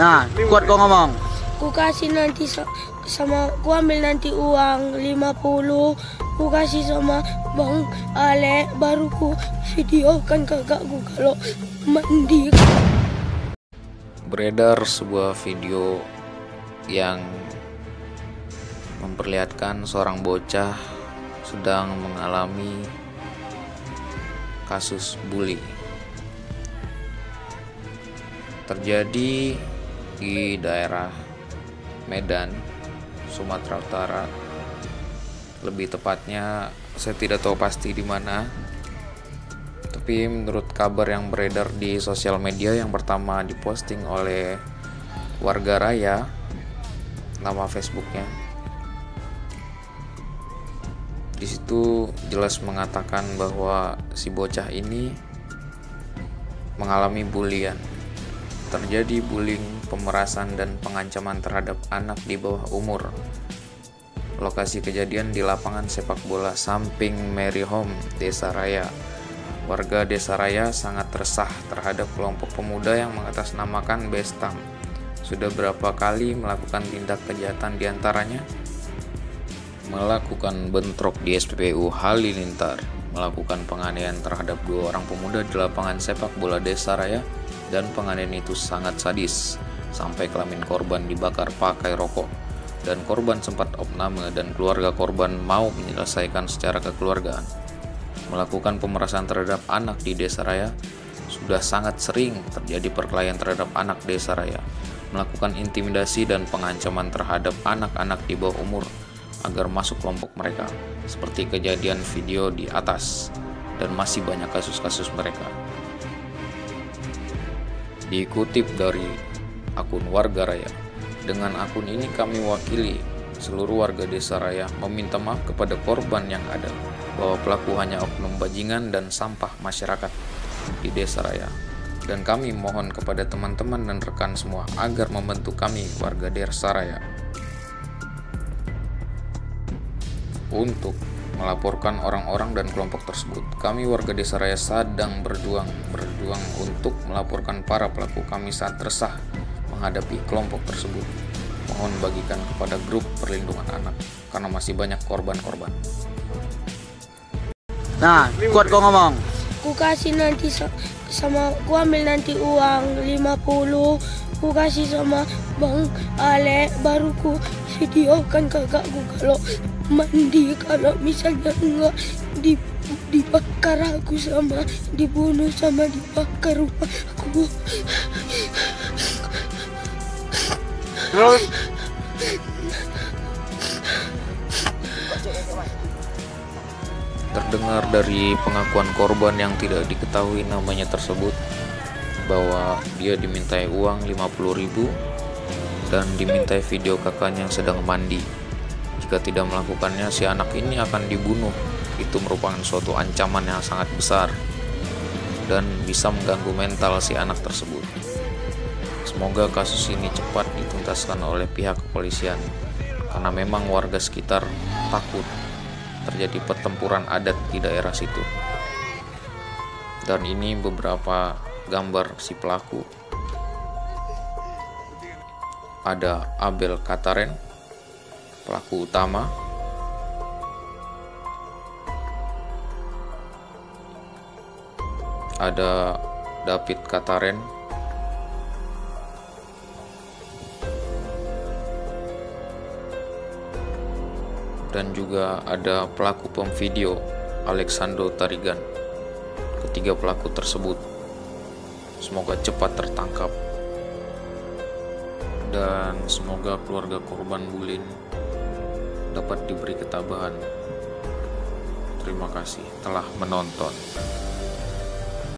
Nah, kuat kau ngomong. Ku kasih nanti sa- sama ku ambil nanti uang 50 ku kasih sama Bang Ale baru ku videokan kakakku kalau mandi beredar sebuah video yang memperlihatkan seorang bocah sedang mengalami kasus bully. Terjadi di daerah Medan, Sumatera Utara. Lebih tepatnya saya tidak tahu pasti di mana. Tapi menurut kabar yang beredar di sosial media yang pertama diposting oleh warga raya nama Facebooknya. Di situ jelas mengatakan bahwa si bocah ini mengalami bulian. Terjadi bullying, pemerasan dan pengancaman terhadap anak di bawah umur. Lokasi kejadian di lapangan sepak bola samping Mary Home, Desa Raya. Warga Desa Raya sangat resah terhadap kelompok pemuda yang mengatasnamakan Bestam. Sudah berapa kali melakukan tindak kejahatan di antaranya? Melakukan bentrok di SPBU Halilintar, melakukan penganiayaan terhadap dua orang pemuda di lapangan sepak bola Desa Raya, dan penganiayaan itu sangat sadis, sampai kelamin korban dibakar pakai rokok, dan korban sempat opname dan keluarga korban mau menyelesaikan secara kekeluargaan. Melakukan pemerasan terhadap anak di desa raya sudah sangat sering terjadi perkelahian terhadap anak desa raya, melakukan intimidasi dan pengancaman terhadap anak-anak di bawah umur agar masuk kelompok mereka, seperti kejadian video di atas, dan masih banyak kasus-kasus mereka. Dikutip dari akun warga raya, dengan akun ini kami wakili seluruh warga desa raya meminta maaf kepada korban yang ada bahwa pelaku hanya oknum bajingan dan sampah masyarakat di desa raya. Dan kami mohon kepada teman-teman dan rekan semua agar membantu kami warga desa raya untuk melaporkan orang-orang dan kelompok tersebut. Kami warga desa raya sedang berjuang berjuang untuk melaporkan para pelaku kami saat resah menghadapi kelompok tersebut. Mohon bagikan kepada grup perlindungan anak karena masih banyak korban-korban. Nah, kuat kau ngomong. ku kasih nanti sa- sama ku ambil nanti uang 50 ku kasih sama Bang Ale baru ku videokan kakakku kalau mandi kalau misalnya enggak di dibakar aku sama dibunuh sama dibakar rumahku Terus Terdengar dari pengakuan korban yang tidak diketahui namanya tersebut bahwa dia dimintai uang 50.000 dan dimintai video kakaknya yang sedang mandi. Jika tidak melakukannya, si anak ini akan dibunuh. Itu merupakan suatu ancaman yang sangat besar dan bisa mengganggu mental si anak tersebut. Semoga kasus ini cepat dituntaskan oleh pihak kepolisian karena memang warga sekitar takut terjadi pertempuran adat di daerah situ. Dan ini beberapa gambar si pelaku. Ada Abel Kataren, pelaku utama. Ada David Kataren, dan juga ada pelaku pemvideo Alexandro Tarigan. Ketiga pelaku tersebut semoga cepat tertangkap dan semoga keluarga korban bullying dapat diberi ketabahan. Terima kasih telah menonton.